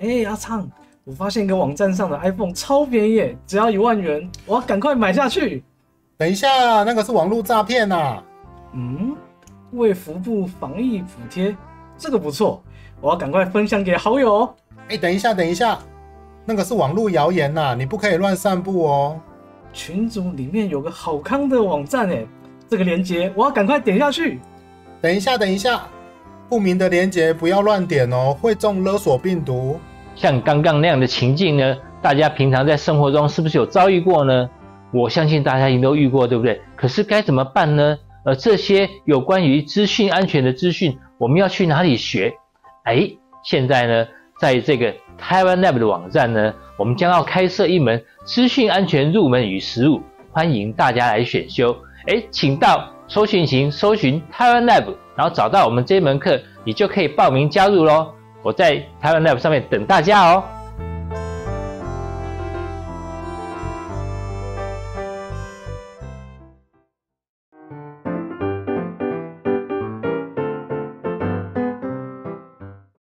哎，阿昌，我发现一个网站上的 iPhone 超便宜，只要一万元，我要赶快买下去。等一下，那个是网络诈骗呐！嗯，为服部防疫补贴，这个不错，我要赶快分享给好友。哎，等一下，等一下，那个是网络谣言呐，你不可以乱散布哦。群组里面有个好康的网站哎，这个链接我要赶快点下去。等一下，等一下，不明的链接不要乱点哦，会中勒索病毒。像刚刚那样的情境呢，大家平常在生活中是不是有遭遇过呢？我相信大家也都遇过，对不对？可是该怎么办呢？而这些有关于资讯安全的资讯，我们要去哪里学？哎，现在呢？在这个台湾 Lab 的网站呢，我们将要开设一门资讯安全入门与实务，欢迎大家来选修。哎，请到搜寻型搜寻台湾 Lab，然后找到我们这门课，你就可以报名加入喽。我在台湾 Live 上面等大家哦。